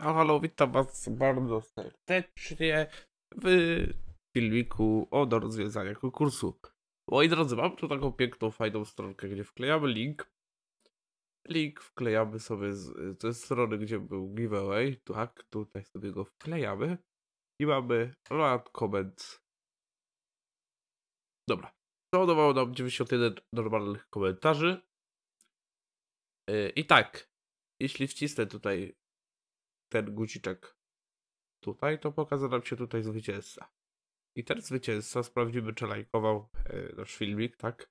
Halo, witam was bardzo serdecznie w filmiku o do rozwiązania konkursu. Moi drodzy, mam tu taką piękną, fajną stronkę, gdzie wklejamy link. Link wklejamy sobie z, ze strony, gdzie był giveaway. Tak, tutaj sobie go wklejamy. I mamy rad comments. Dobra. Załadowało nam 91 normalnych komentarzy. Yy, I tak, jeśli wcisnę tutaj ten guziczek tutaj, to pokaże nam się tutaj zwycięzca. I ten zwycięzca sprawdzimy, czy lajkował e, nasz filmik, tak?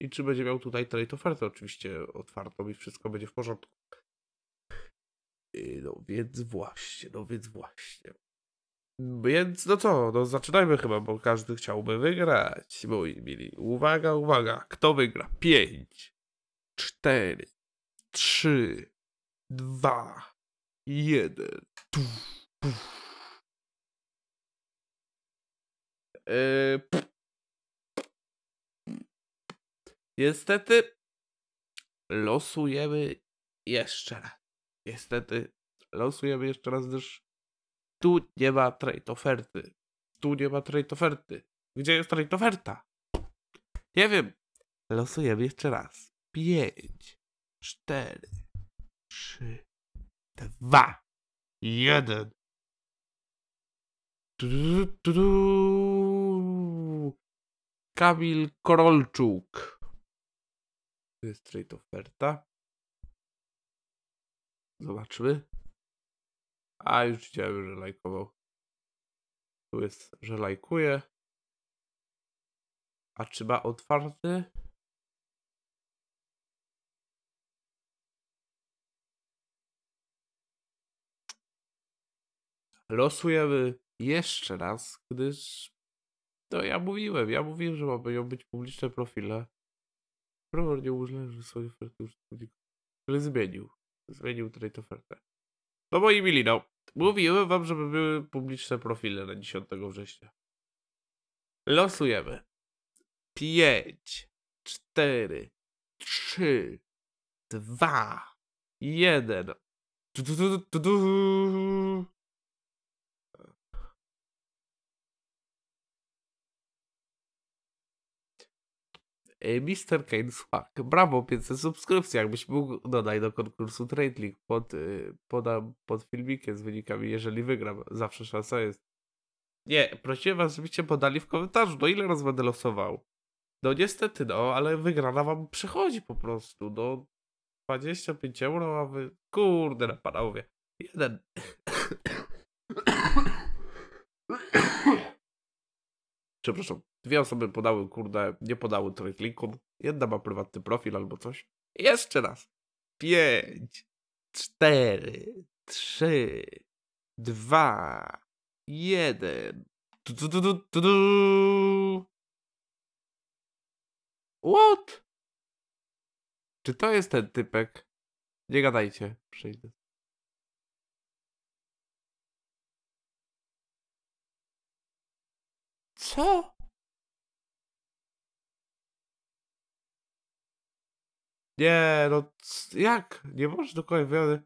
I czy będzie miał tutaj trade ofertę oczywiście otwartą i wszystko będzie w porządku. I No więc właśnie, no więc właśnie. Więc no co, no zaczynajmy chyba, bo każdy chciałby wygrać, moi mili. Uwaga, uwaga, kto wygra? 5, 4, 3, 2, jeden. Yy. Niestety losujemy jeszcze raz. Niestety losujemy jeszcze raz, gdyż tu nie ma trade oferty. Tu nie ma trade oferty. Gdzie jest trade oferta? Nie wiem. Losujemy jeszcze raz. Pięć, cztery, trzy, dwa, jeden. Tu, tu, tu. Kamil Korolczuk. To jest trade oferta. Zobaczmy. A już widziałem, że lajkował. Tu jest, że lajkuje. A czy ma otwarty? Losujemy jeszcze raz, gdyż no ja mówiłem, ja mówiłem, że mają być publiczne profile. Prowadź nie uznał, że swoje oferty użytkowników. Ale zmienił. Zmienił trade ofertę. No moi mili, no. Mówiłem wam, żeby były publiczne profile na 10 września. Losujemy. 5, 4, 3, 2, 1. Tu, tu, tu, tu, tu. E, Mr. Kane Swag. Brawo, 500 subskrypcji. Jakbyś mógł, dodaj do konkursu Trade League pod, y, podam pod filmikiem z wynikami, jeżeli wygram. Zawsze szansa jest. Nie, prosiłem was, żebyście podali w komentarzu, no ile razy będę losował. No niestety, no, ale wygrana wam przychodzi po prostu, no. 25 euro, a wy... Kurde, na panowie. Jeden. Przepraszam. Dwie osoby podały, kurde, nie podały trade linku. Jedna ma prywatny profil albo coś. Jeszcze raz. Pięć, cztery, trzy, dwa, jeden. Tu, tu, tu, tu, tu, tu. What? Czy to jest ten typek? Nie gadajcie. Przyjdę. Co? Nie, no jak? Nie możesz dokonać wymiany.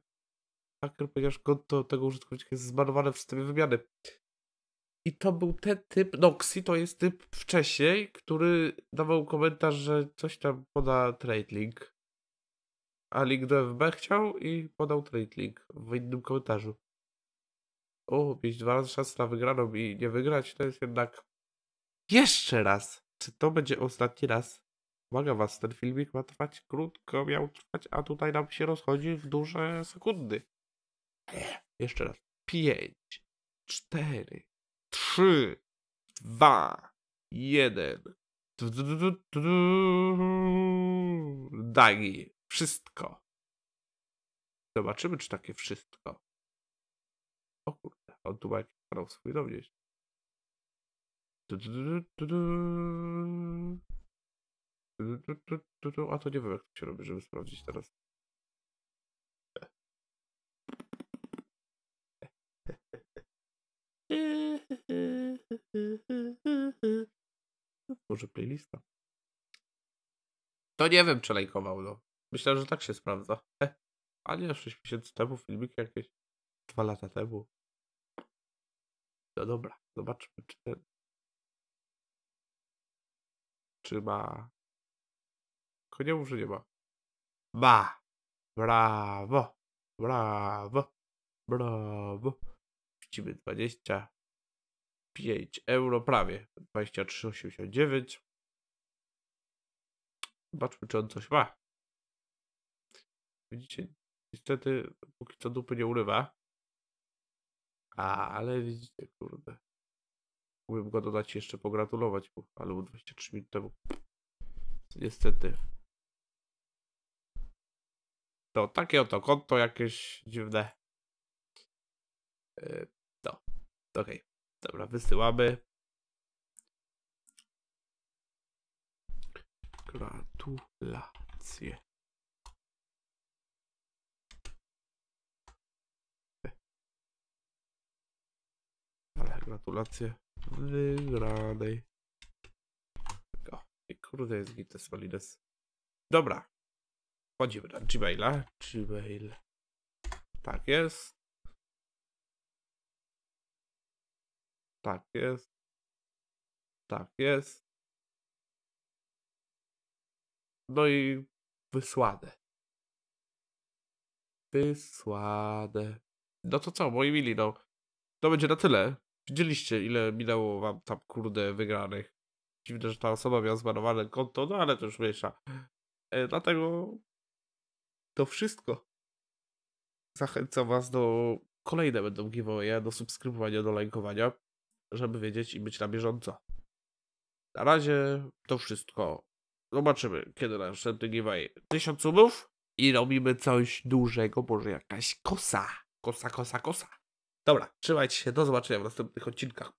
Hacker, ponieważ konto tego użytkownika jest zbanowane w systemie wymiany. I to był ten typ, Noxy to jest typ wcześniej, który dawał komentarz, że coś tam poda trade link. A link do FB chciał i podał trade link w innym komentarzu. O, mieć dwa razy szansę na wygraną i nie wygrać, to jest jednak... Jeszcze raz! Czy to będzie ostatni raz? Uwaga was, ten filmik ma trwać krótko, miał trwać, a tutaj nam się rozchodzi w duże sekundy. Jeszcze raz. Pięć, cztery, trzy, dwa, jeden. Dagi. Wszystko. Zobaczymy, czy takie wszystko. O kurde, on tu ma jakiś swój również. Du, du, du, du, du. Tu, tu, tu, tu, tu. A to nie wiem, jak to się robi, żeby sprawdzić teraz. Może playlista. To nie wiem, czy lajkował, no. Myślę, że tak się sprawdza. A nie, 6 miesięcy temu filmik jakieś. dwa lata temu. No dobra, zobaczmy, czy ten. Czy ma. Tylko nie mów, nie ma. Ma! Brawo! Brawo! Brawo! Widzimy 25 euro prawie. 23,89. Zobaczmy, czy on coś ma. Widzicie, niestety póki co dupy nie urywa. A, ale widzicie, kurde. Mógłbym go dodać jeszcze pogratulować ale był 23 minut temu. Niestety. To takie oto konto jakieś dziwne. Yy, No, okej. Dobra, wysyłamy. Gratulacje. Ale gratulacje wygranej. O, kurde jest Gites Valides. Dobra. Wchodzimy na Gmaila. Gmail. Tak jest. Tak jest. Tak jest. No i wysłane. Wysłane. No to co, moi mili, no. To będzie na tyle. Widzieliście, ile minęło wam tam, kurde, wygranych. Dziwne, że ta osoba miała zbanowane konto, no ale to już mniejsza. E, dlatego to wszystko. Zachęcam was do kolejne będą giveaway, do subskrybowania, do lajkowania, żeby wiedzieć i być na bieżąco. Na razie to wszystko. Zobaczymy, kiedy następny giveaway. 1000 subów i robimy coś dużego, może jakaś kosa. Kosa, kosa, kosa. Dobra, trzymajcie się, do zobaczenia w następnych odcinkach.